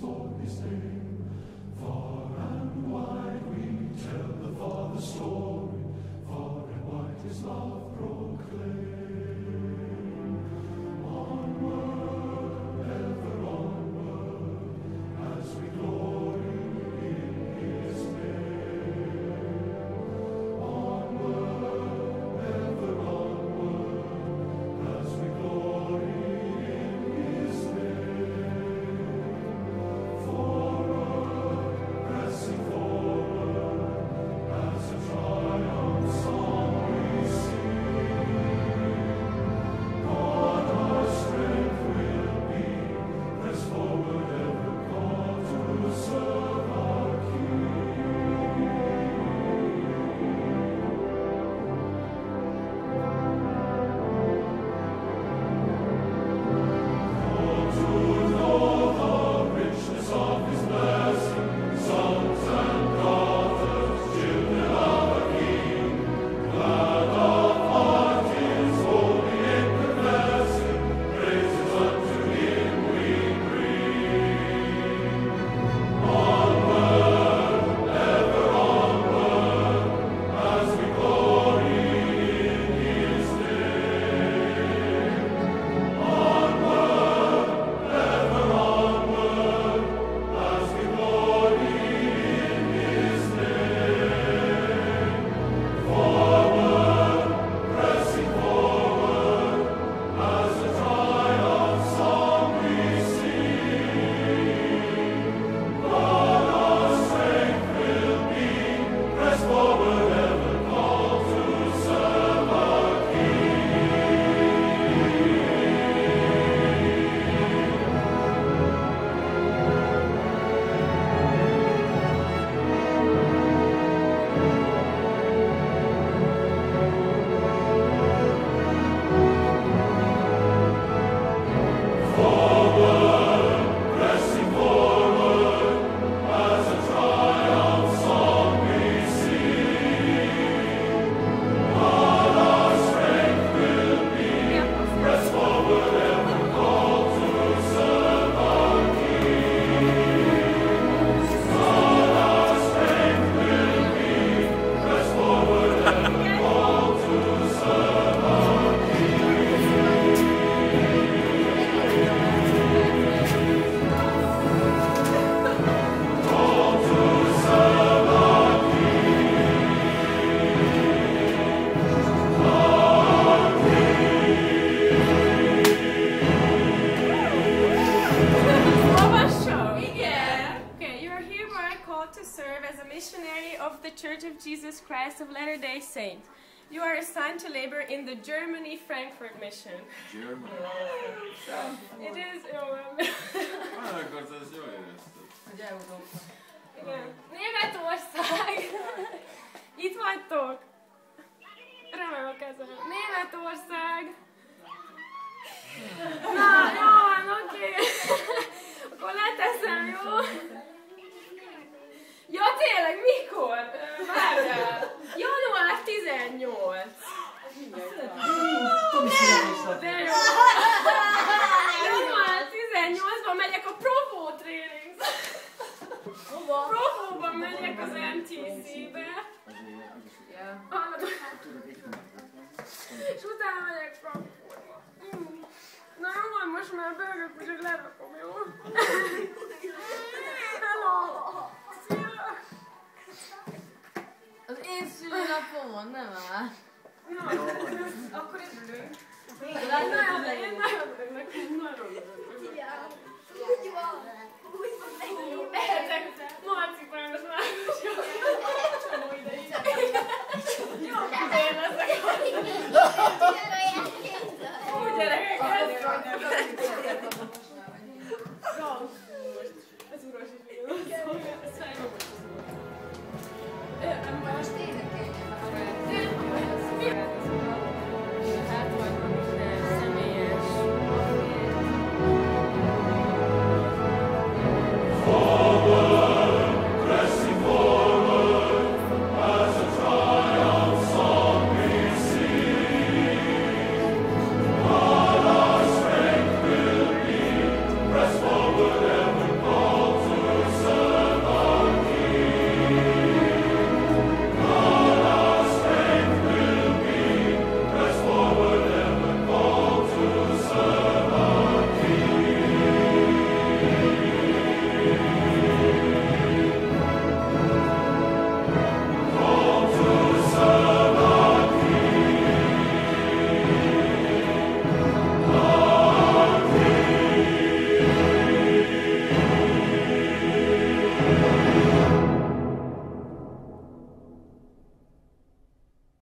for his name. called to serve as a missionary of the Church of Jesus Christ of Latter-day Saints. You are assigned to labor in the Germany Frankfurt mission. Germany. it is. Oh, Igen. Németország! Itt vagytok! Remélem a kezem. Hova? Provóba megyek az MTC-be. És utána megyek Frankfurtba. Mm. Na jó, van, most már bőgök, úgyhogy lerakom, jó? Hello! Szia! Az én van, nem áll. Na, akkor örülünk. Én nagyon örülök, én nagyon örülök.